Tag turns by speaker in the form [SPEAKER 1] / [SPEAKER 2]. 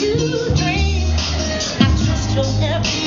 [SPEAKER 1] you dream. I trust your every